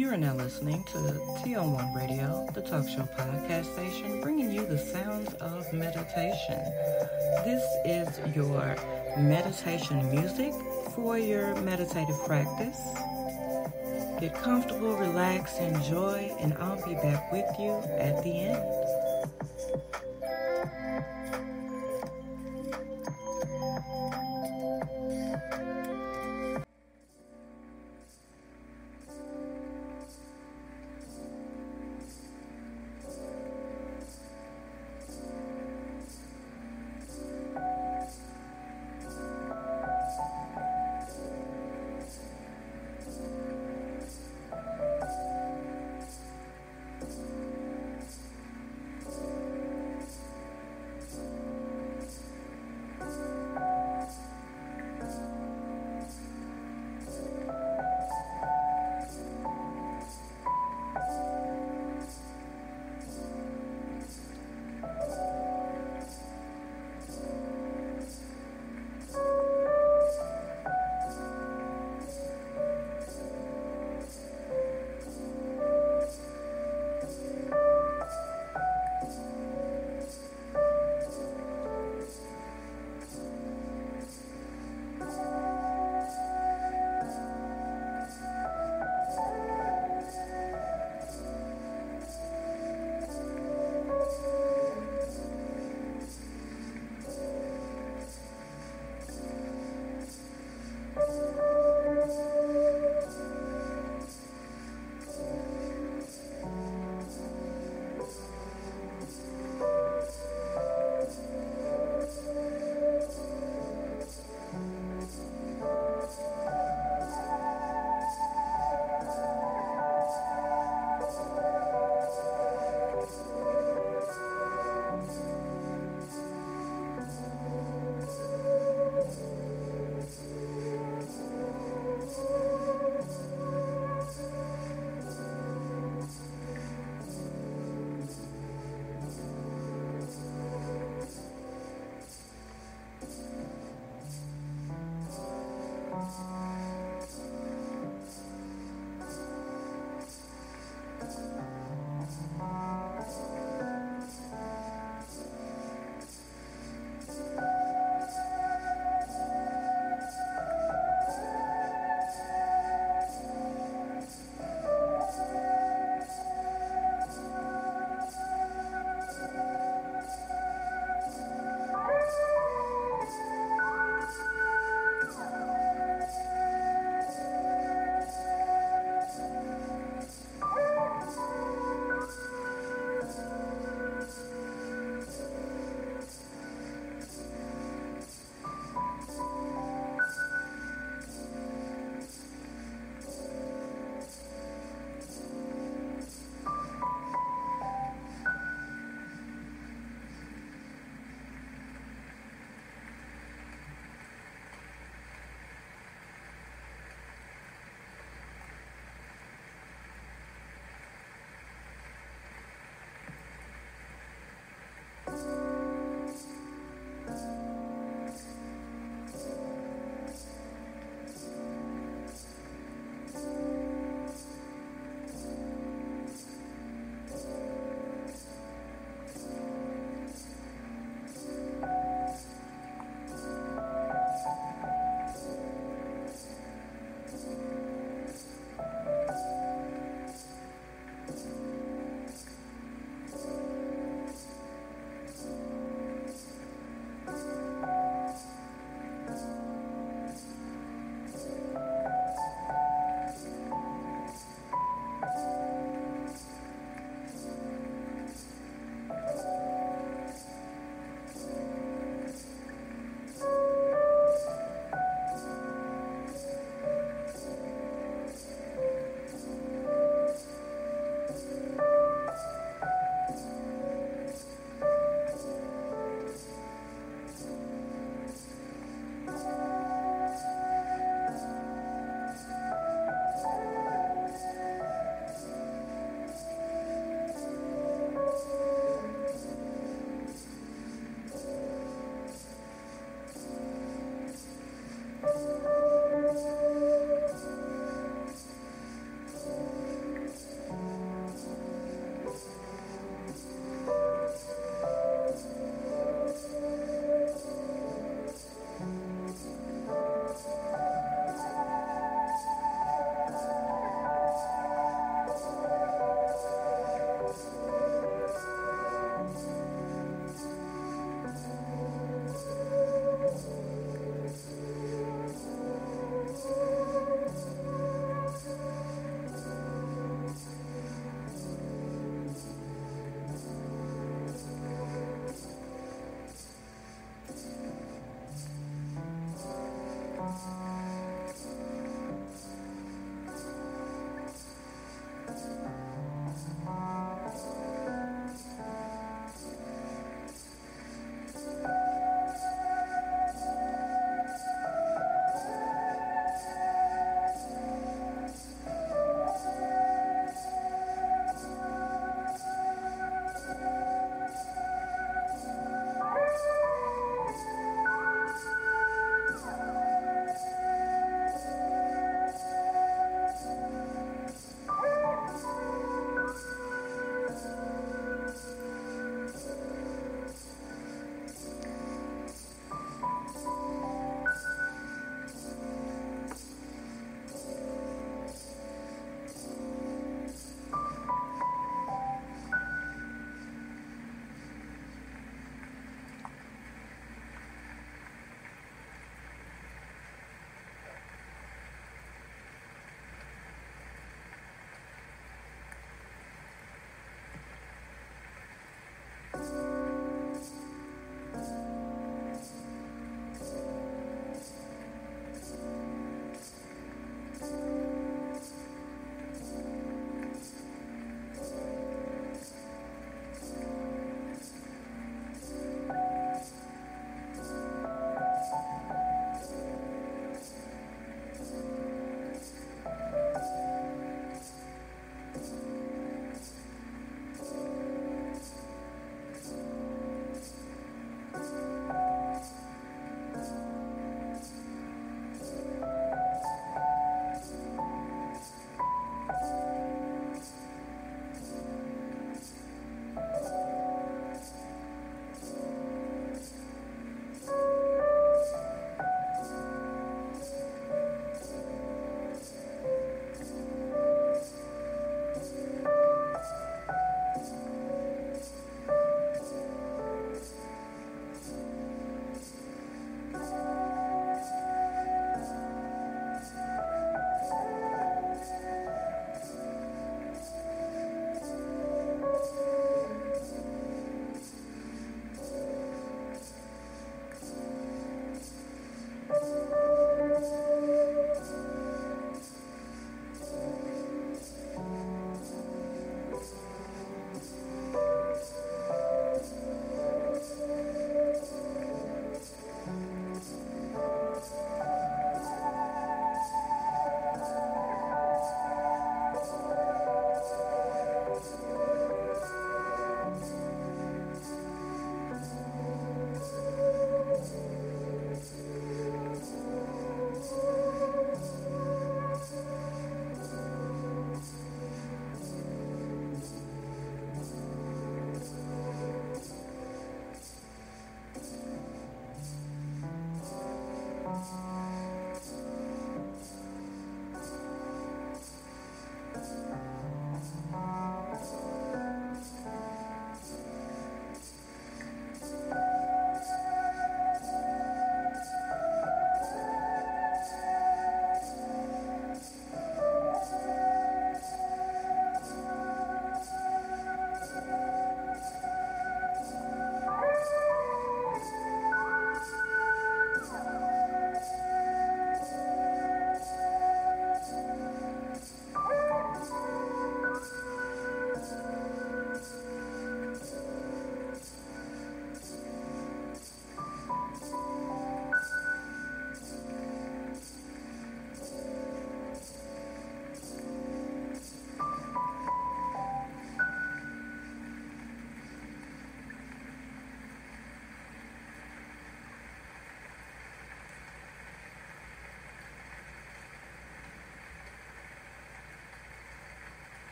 You are now listening to TO1 Radio, the talk show podcast station, bringing you the sounds of meditation. This is your meditation music for your meditative practice. Get comfortable, relax, enjoy, and I'll be back with you at the end.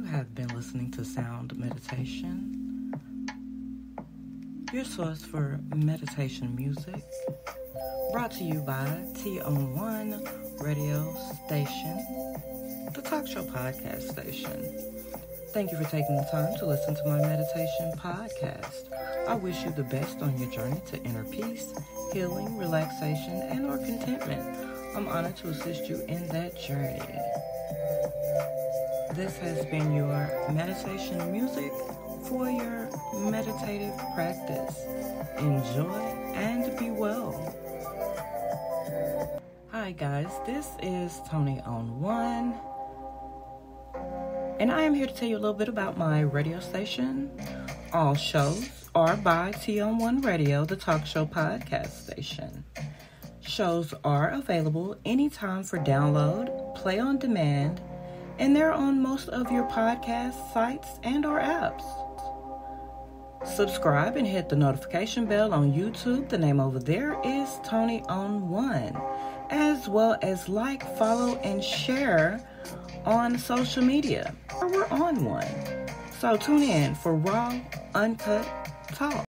You have been listening to Sound Meditation, your source for meditation music, brought to you by T on One Radio Station, the talk show podcast station. Thank you for taking the time to listen to my meditation podcast. I wish you the best on your journey to inner peace, healing, relaxation, and or contentment. I'm honored to assist you in that journey. This has been your meditation music for your meditative practice. Enjoy and be well. Hi guys, this is Toni on One and I am here to tell you a little bit about my radio station. All shows are by T on One Radio, the talk show podcast station. Shows are available anytime for download, play on demand, and they're on most of your podcast sites and or apps. Subscribe and hit the notification bell on YouTube. The name over there is Toni on One, as well as like, follow, and share on social media. We're on one. So tune in for raw, uncut talk.